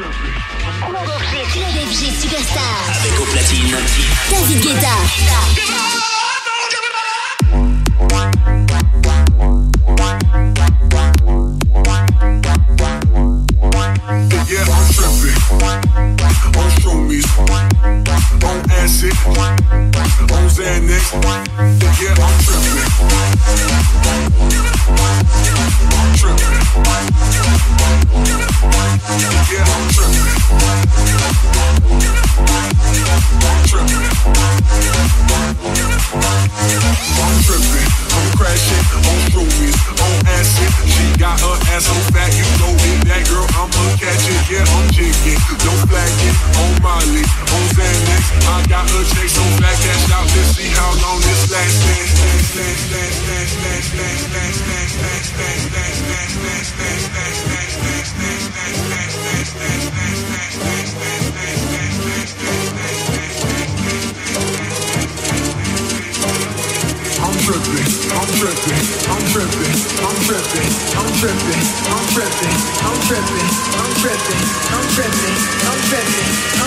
Club FG Superstar. Avec au platine. No on Molly, on Xanax. I got her check so fat, cash out. Let's see how long this lasts. I'm tripping, I'm tripping, I'm tripping, tripping, I'm tripping, I'm tripping, I'm tripping, I'm tripping, I'm tripping, I'm tripping.